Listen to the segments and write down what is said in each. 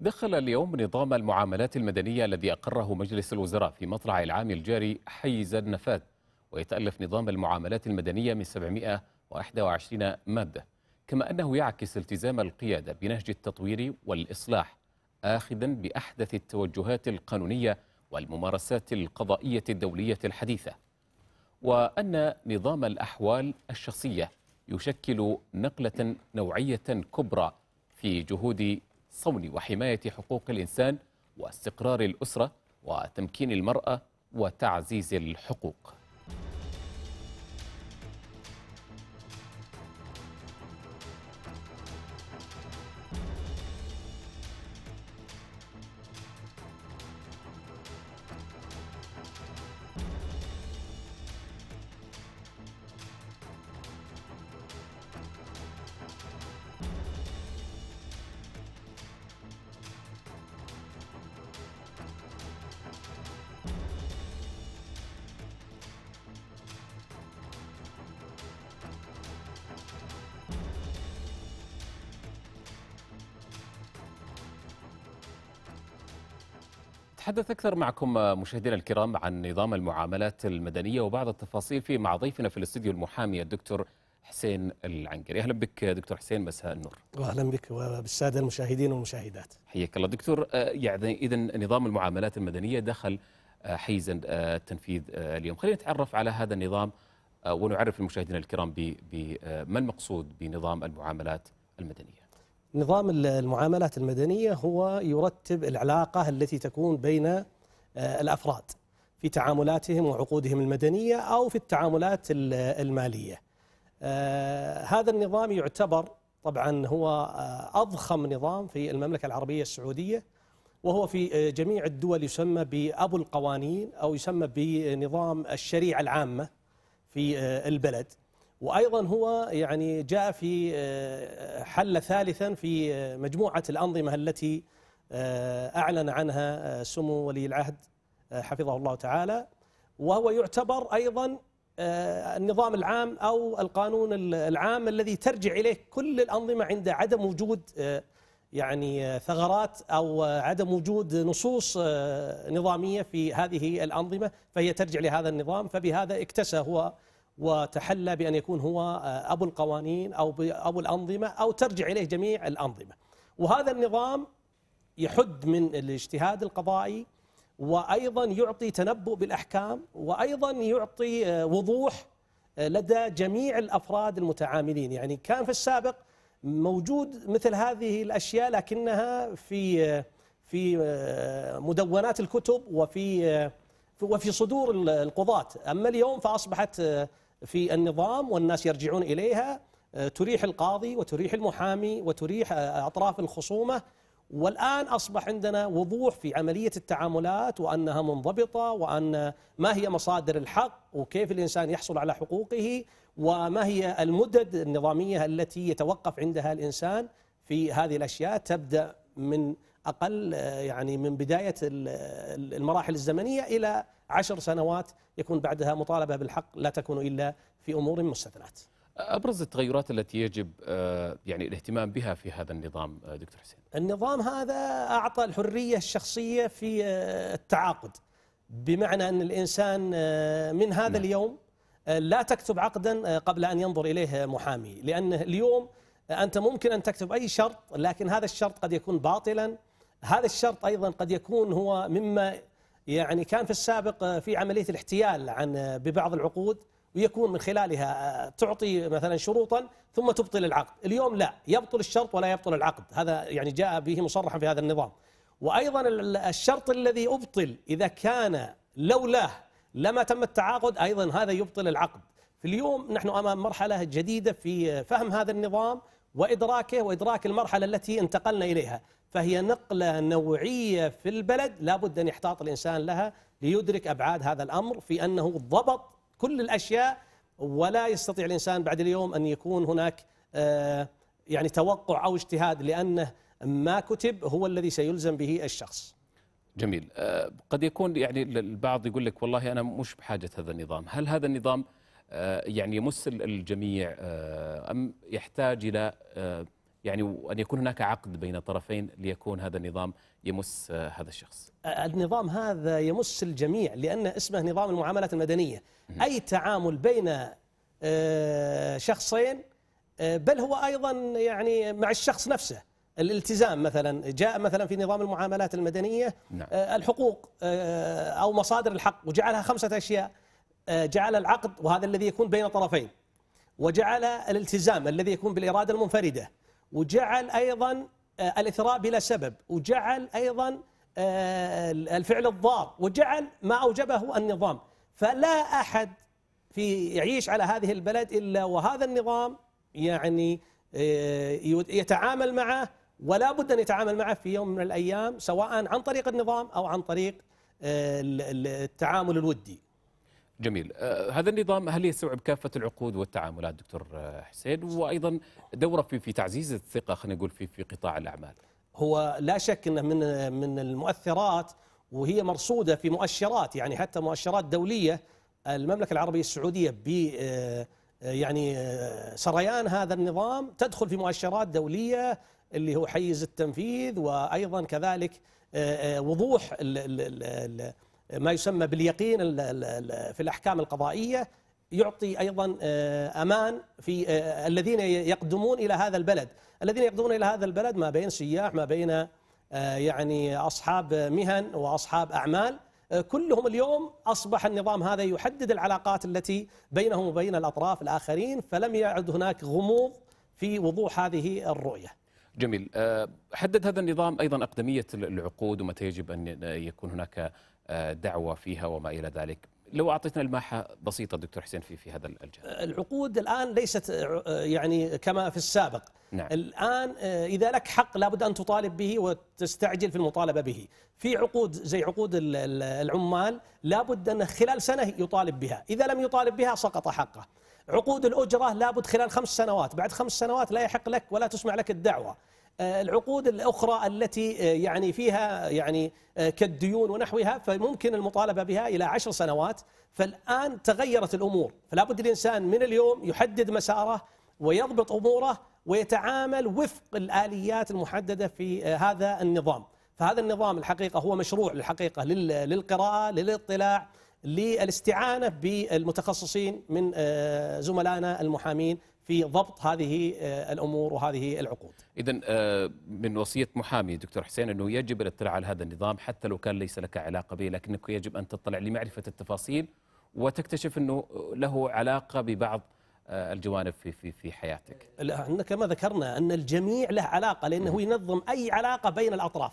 دخل اليوم نظام المعاملات المدنية الذي أقره مجلس الوزراء في مطلع العام الجاري حيز النفاذ ويتألف نظام المعاملات المدنية من 721 مادة. كما أنه يعكس التزام القيادة بنهج التطوير والإصلاح آخذا بأحدث التوجهات القانونية والممارسات القضائية الدولية الحديثة. وأن نظام الأحوال الشخصية يشكل نقلة نوعية كبرى في جهود صون وحماية حقوق الإنسان واستقرار الأسرة وتمكين المرأة وتعزيز الحقوق. نتحدث أكثر معكم مشاهدينا الكرام عن نظام المعاملات المدنية وبعض التفاصيل فيه مع ضيفنا في الاستوديو المحامي الدكتور حسين العنقري. أهلا بك دكتور حسين مساء النور. وأهلا بك وبالسادة المشاهدين والمشاهدات. حياك الله. دكتور آه، يعني إذا نظام المعاملات المدنية دخل آه، حيز التنفيذ آه، اليوم. خلينا نتعرف على هذا النظام ونعرف المشاهدين الكرام بما المقصود بنظام المعاملات المدنية. نظام المعاملات المدنية هو يرتب العلاقة التي تكون بين آه، الأفراد في تعاملاتهم وعقودهم المدنية أو في التعاملات ال- المالية. آه، هذا النظام يعتبر طبعا هو آه، أضخم نظام في المملكة العربية السعودية وهو في جميع الدول يسمى بأبو القوانين أو يسمى بنظام الشريعة العامة في البلد وأيضا هو يعني جاء في آه، حل ثالثا في آه، مجموعة الأنظمة التي آه، أعلن عنها سمو ولي العهد حفظه الله تعالى. وهو يعتبر أيضا النظام العام أو القانون العام الذي ترجع إليه كل الأنظمة عند عدم وجود يعني ثغرات أو عدم وجود نصوص نظامية في هذه الأنظمة فهي ترجع لهذا النظام. فبهذا اكتسى هو وتحلى بأن يكون هو آه، أبو القوانين أو ب- أبو الأنظمة أو ترجع إليه جميع الأنظمة. وهذا النظام يحد من الاجتهاد القضائي وأيضا يعطي تنبؤ بالأحكام وأيضا يعطي آه، وضوح آه، لدى جميع الأفراد المتعاملين. يعني كان في السابق موجود مثل هذه الأشياء لكنها في في مدونات الكتب وفي وفي صدور ال- القضاة. أما اليوم فأصبحت في النظام والناس يرجعون إليها آه، تريح القاضي وتريح المحامي وتريح آه، أطراف الخصومة. والآن أصبح عندنا وضوح في عملية التعاملات وأنها منضبطة وأن ما هي مصادر الحق وكيف الإنسان يحصل على حقوقه وما هي المدد النظامية التي يتوقف عندها الإنسان في هذه الأشياء. تبدأ من أقل آه، يعني من بداية ال- ال- المراحل الزمنية إلى عشر سنوات يكون بعدها مطالبة بالحق لا تكون إلا في أمور مستثنات أبرز التغيرات التي يجب آه، يعني الاهتمام بها في هذا النظام آه، دكتور حسين النظام هذا أعطى الحرية الشخصية في آه، التعاقد بمعنى أن الإنسان من هذا نعم. اليوم لا تكتب عقدا قبل أن ينظر إليه محامي لأن اليوم أنت ممكن أن تكتب أي شرط لكن هذا الشرط قد يكون باطلا هذا الشرط أيضا قد يكون هو مما يعني كان في السابق آه، في عملية الاحتيال عن آه، ببعض العقود ويكون من خلالها آه، تعطي مثلا شروطا ثم تبطل العقد. اليوم لا يبطل الشرط ولا يبطل العقد. هذا يعني جاء به مصرحا في هذا النظام. وأيضا ال- الشرط الذي أبطل إذا كان لولاه لما تم التعاقد أيضا هذا يبطل العقد. في اليوم نحن أمام مرحلة جديدة في فهم هذا النظام وإدراكه وإدراك المرحلة التي انتقلنا إليها فهي نقلة نوعية في البلد لابد أن يحتاط الإنسان لها ليدرك أبعاد هذا الأمر في أنه ضبط كل الأشياء ولا يستطيع الإنسان بعد اليوم أن يكون هناك آه، يعني توقع أو اجتهاد لأنه ما كتب هو الذي سيلزم به الشخص. جميل آه، قد يكون يعني البعض يقول لك والله أنا مش بحاجة هذا النظام هل هذا النظام يعني يمس ال- الجميع آه، أم يحتاج إلى آه، يعني وأن يكون هناك عقد بين طرفين ليكون هذا النظام يمس آه، هذا الشخص. النظام هذا يمس الجميع لأن اسمه نظام المعاملات المدنية. أي تعامل بين آه، شخصين آه، بل هو أيضا يعني مع الشخص نفسه. الالتزام مثلا جاء مثلا في نظام المعاملات المدنية نعم. آه، الحقوق آه، أو مصادر الحق وجعلها خمسة أشياء. آه، جعل العقد وهذا الذي يكون بين طرفين. وجعل الالتزام الذي يكون بالإرادة المنفردة. وجعل أيضا آه، الإثراء بلا سبب. وجعل أيضا آه، الفعل الضار. وجعل ما أوجبه النظام. فلا أحد في يعيش على هذه البلد إلا وهذا النظام يعني آه، يتعامل معه. ولا بد أن يتعامل معه في يوم من الأيام سواء عن طريق النظام أو عن طريق آه، ال- ال- التعامل الودي. جميل. آه، هذا النظام هل يستوعب كافة العقود والتعاملات دكتور آه، حسين؟ وأيضا دورة في في تعزيز الثقة خلينا نقول في في قطاع الأعمال. هو لا شك إنه من من المؤثرات وهي مرصودة في مؤشرات يعني حتى مؤشرات دولية المملكة العربية السعودية ب آه، يعني سريان هذا النظام تدخل في مؤشرات دولية اللي هو حيز التنفيذ وأيضا كذلك وضوح ال- ال- ال- ما يسمى باليقين ال- ال- ال- في الأحكام القضائية يعطي أيضا آه، أمان في آه، الذين يقدمون إلى هذا البلد، الذين يقدمون إلى هذا البلد ما بين سياح ما بين آه، يعني أصحاب مهن وأصحاب أعمال آه، كلهم اليوم أصبح النظام هذا يحدد العلاقات التي بينهم وبين الأطراف الآخرين فلم يعد هناك غموض في وضوح هذه الرؤية. جميل حدد هذا النظام أيضا أقدمية العقود ومتى يجب أن يكون هناك دعوة فيها وما إلى ذلك. لو أعطيتنا الماحة بسيطة دكتور حسين في في هذا الجانب. العقود الآن ليست آه، يعني كما في السابق. نعم. الآن آه، إذا لك حق لابد أن تطالب به وتستعجل في المطالبة به. في عقود زي عقود ال- ال- العمال لابد أن خلال سنة يطالب بها. إذا لم يطالب بها سقط حقه. عقود الأجرة لابد خلال خمس سنوات. بعد خمس سنوات لا يحق لك ولا تسمع لك الدعوة. آه، العقود الأخرى التي آه، يعني فيها يعني آه، كالديون ونحوها فممكن المطالبة بها إلى عشر سنوات. فالآن تغيرت الأمور. فلا بد الإنسان من اليوم يحدد مساره ويضبط أموره ويتعامل وفق الآليات المحددة في آه، هذا النظام. فهذا النظام الحقيقة هو مشروع الحقيقة لل- للقراءة للاطلاع للاستعانة بالمتخصصين من زملائنا المحامين. في ضبط هذه آه، الأمور وهذه العقود. إذا من وصية محامي دكتور حسين أنه يجب الاطلاع على هذا النظام حتى لو كان ليس لك علاقة به لكنك يجب أن تطلع لمعرفة التفاصيل وتكتشف أنه له علاقة ببعض آه، الجوانب في في في حياتك. إحنا كما ذكرنا أن الجميع له علاقة لأنه ينظم أي علاقة بين الأطراف.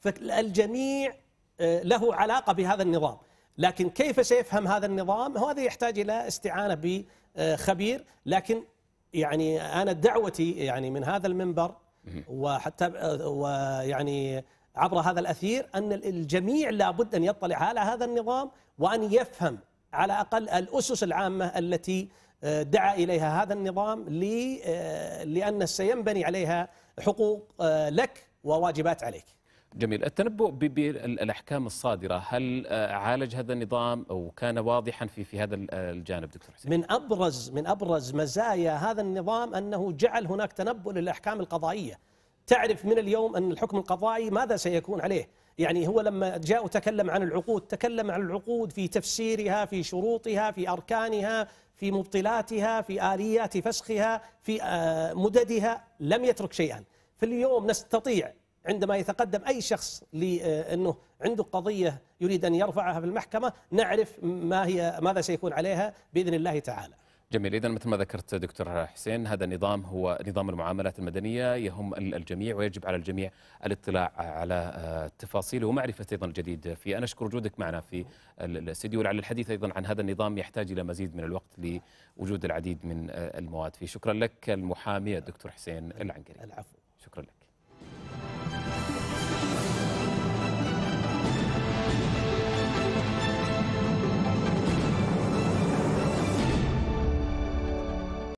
فالجميع آه، له علاقة بهذا النظام. لكن كيف سيفهم هذا النظام؟ هذا يحتاج إلى استعانة بخبير لكن يعني أنا دعوتي يعني من هذا المنبر وحتى ويعني عبر هذا الأثير أن الجميع لابد أن يطلع على هذا النظام وأن يفهم على الاقل الأسس العامة التي آه، دعا إليها هذا النظام ل- آه، لأن سينبني عليها حقوق آه، لك وواجبات عليك. جميل التنبؤ ب- بالأحكام الصادرة هل آه، عالج هذا النظام أو كان واضحا في في هذا ال- الجانب دكتور حسين من ابرز من أبرز مزايا هذا النظام أنه جعل هناك تنبؤ للأحكام القضائية. تعرف من اليوم أن الحكم القضائي ماذا سيكون عليه؟ يعني هو لما جاء وتكلم عن العقود، تكلم عن العقود في تفسيرها، في شروطها، في أركانها، في مبطلاتها، في آليات فسخها، في آه، مددها، لم يترك شيئا. في اليوم نستطيع عندما يتقدم أي شخص لأنه عنده قضية يريد أن يرفعها في المحكمة نعرف ما هي ماذا سيكون عليها بإذن الله تعالى. جميل. إذا مثل ما ذكرت دكتور حسين هذا النظام هو نظام المعاملات المدنية يهم ال- الجميع ويجب على الجميع الاطلاع على آه، تفاصيله ومعرفة أيضا الجديد فيه. أنا أشكر وجودك معنا في ال- الاستديو. ولعل الحديث أيضا عن هذا النظام يحتاج إلى مزيد من الوقت لوجود العديد من آه، المواد فيه. شكرا لك المحامي الدكتور حسين العنقري. العفو. شكرا لك.